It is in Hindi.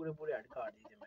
पूरे पूरे हेड काट दिए